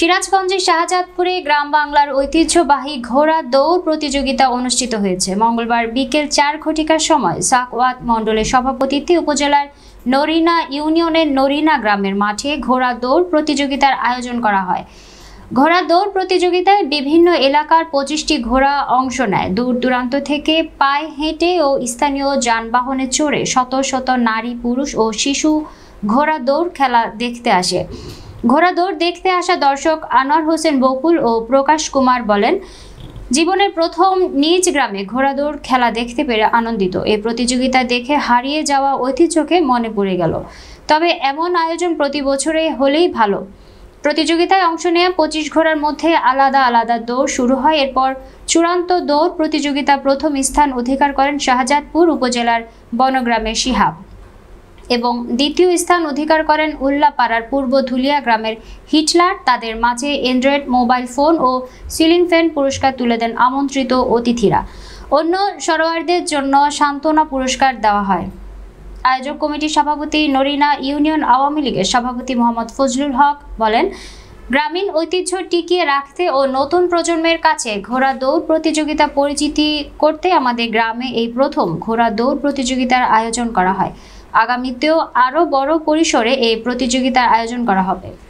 সিরাজগঞ্জের শাহজাদপুরে গ্রাম বাংলার ঐতিহ্যবাহী ঘোড়া দৌড় প্রতিযোগিতা অনুষ্ঠিত হয়েছে। মঙ্গলবার বিকেল চার ঘটিকার সময় সাকওয়াত মণ্ডলের সভাপতিত্বে উপজেলার নরিনা ইউনিয়নের নরিনা গ্রামের মাঠে ঘোড়া দৌড় প্রতিযোগিতার আয়োজন করা হয়। ঘোড়া দৌড় প্রতিযোগিতায় বিভিন্ন এলাকার পঁচিশটি ঘোড়া অংশ নেয়। দূর দূরান্ত থেকে পায়ে হেঁটে ও স্থানীয় যানবাহনে চড়ে শত শত নারী, পুরুষ ও শিশু ঘোড়া দৌড় খেলা দেখতে আসে। ঘোড়া দৌড় দেখতে আসা দর্শক আনোয়ার হোসেন বকুল ও প্রকাশ কুমার বলেন, জীবনের প্রথম নিজ গ্রামে ঘোড়া দৌড় খেলা দেখতে পেরে আনন্দিত। এই প্রতিযোগিতা দেখে হারিয়ে যাওয়া ঐতিহ্যকে মনে পড়ে গেল। তবে এমন আয়োজন প্রতি বছরে হলেই ভালো। প্রতিযোগিতায় অংশ নেওয়া পঁচিশ ঘোড়ার মধ্যে আলাদা আলাদা দৌড় শুরু হয়। এরপর চূড়ান্ত দৌড় প্রতিযোগিতা প্রথম স্থান অধিকার করেন শাহজাদপুর উপজেলার বনগ্রামের শিহাব। এবং দ্বিতীয় স্থান অধিকার করেন উল্লাপাড়ার পূর্ব ধুলিয়া গ্রামের হিটলার। তাদের মাঝে অ্যান্ড্রয়েড মোবাইল ফোন ও সিলিং ফ্যান পুরস্কার তুলে দেন আমন্ত্রিত অতিথিরা। অন্য সরোয়ারদের জন্য সান্ত্বনা পুরস্কার দেওয়া হয়। আয়োজক কমিটির সভাপতি নরিনা ইউনিয়ন আওয়ামী লীগের সভাপতি মোহাম্মদ ফজলুল হক বলেন, গ্রামীণ ঐতিহ্য টিকিয়ে রাখতে ও নতুন প্রজন্মের কাছে ঘোড়া দৌড় প্রতিযোগিতা পরিচিতি করতে আমাদের গ্রামে এই প্রথম ঘোড়া দৌড় প্রতিযোগিতার আয়োজন করা হয়। আগামীতেও আরও বড় পরিসরে এই প্রতিযোগিতার আয়োজন করা হবে।